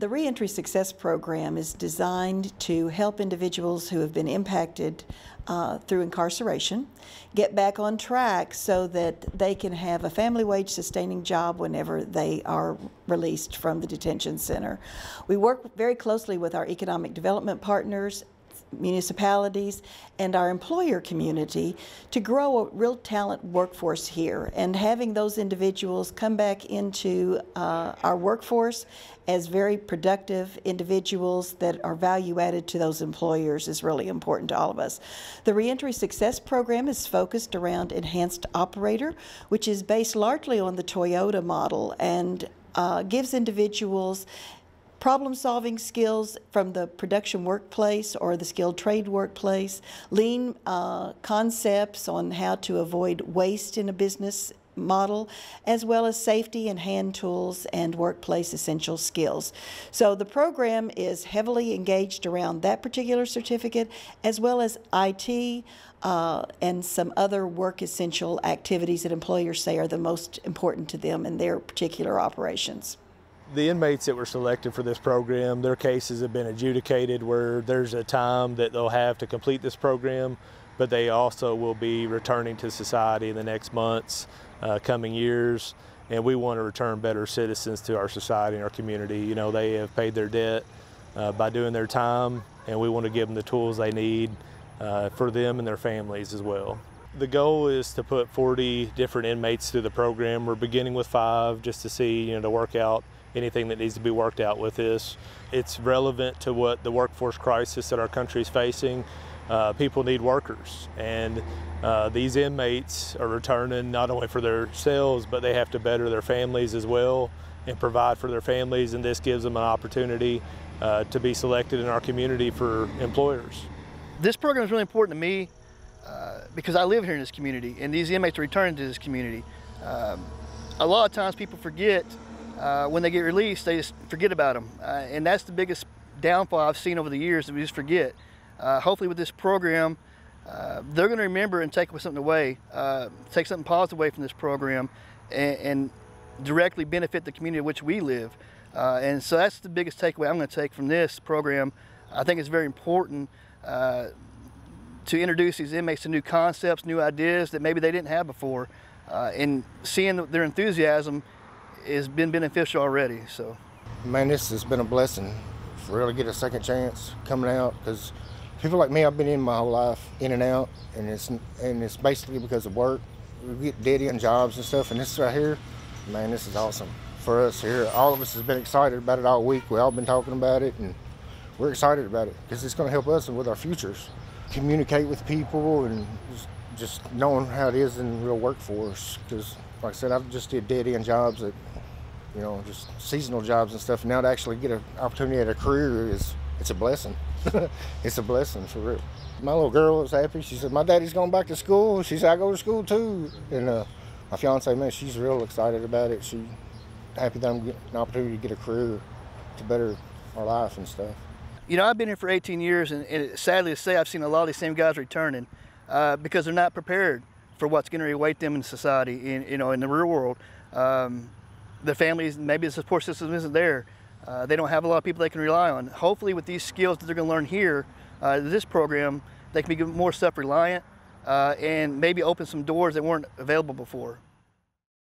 The Reentry Success Program is designed to help individuals who have been impacted uh, through incarceration get back on track so that they can have a family wage sustaining job whenever they are released from the detention center. We work very closely with our economic development partners municipalities and our employer community to grow a real talent workforce here and having those individuals come back into uh, our workforce as very productive individuals that are value added to those employers is really important to all of us. The Reentry Success Program is focused around Enhanced Operator, which is based largely on the Toyota model and uh, gives individuals problem solving skills from the production workplace or the skilled trade workplace, lean uh, concepts on how to avoid waste in a business model, as well as safety and hand tools and workplace essential skills. So the program is heavily engaged around that particular certificate, as well as IT uh, and some other work essential activities that employers say are the most important to them in their particular operations the inmates that were selected for this program, their cases have been adjudicated where there's a time that they'll have to complete this program, but they also will be returning to society in the next months, uh, coming years. And we want to return better citizens to our society and our community. You know, they have paid their debt uh, by doing their time, and we want to give them the tools they need uh, for them and their families as well. The goal is to put 40 different inmates through the program. We're beginning with five just to see, you know, to work out anything that needs to be worked out with this. It's relevant to what the workforce crisis that our country is facing. Uh, people need workers, and uh, these inmates are returning not only for themselves, but they have to better their families as well and provide for their families, and this gives them an opportunity uh, to be selected in our community for employers. This program is really important to me uh, because I live here in this community, and these inmates are returning to this community. Um, a lot of times people forget uh, when they get released, they just forget about them. Uh, and that's the biggest downfall I've seen over the years that we just forget. Uh, hopefully with this program, uh, they're going to remember and take something away, uh, take something positive away from this program and, and, directly benefit the community in which we live. Uh, and so that's the biggest takeaway I'm going to take from this program. I think it's very important to introduce these inmates to new concepts, new ideas that maybe they didn't have before. and seeing their enthusiasm has been beneficial already. So, man, this has been a blessing for really get a second chance coming out because people like me, I've been in my whole life, in and out, and it's and it's basically because of work. We get dead end jobs and stuff, and this right here, man, this is awesome for us here. All of us has been excited about it all week. We all been talking about it, and we're excited about it because it's going to help us with our futures. Communicate with people and just knowing how it is in real workforce because like I said, I've just did dead end jobs that, you know, just seasonal jobs and stuff. Now to actually get an opportunity at a career is, it's a blessing. it's a blessing for real. My little girl was happy. She said, my daddy's going back to school. She said, I go to school too. And uh, my fiance, man, she's real excited about it. She happy that I'm getting an opportunity to get a career to better our life and stuff. You know, I've been here for 18 years, and, and sadly to say, I've seen a lot of these same guys returning uh, because they're not prepared for what's going to await them in society, in you know, in the real world. Um, the families, maybe the support system isn't there. Uh, they don't have a lot of people they can rely on. Hopefully, with these skills that they're going to learn here, uh, this program, they can be more self-reliant uh, and maybe open some doors that weren't available before.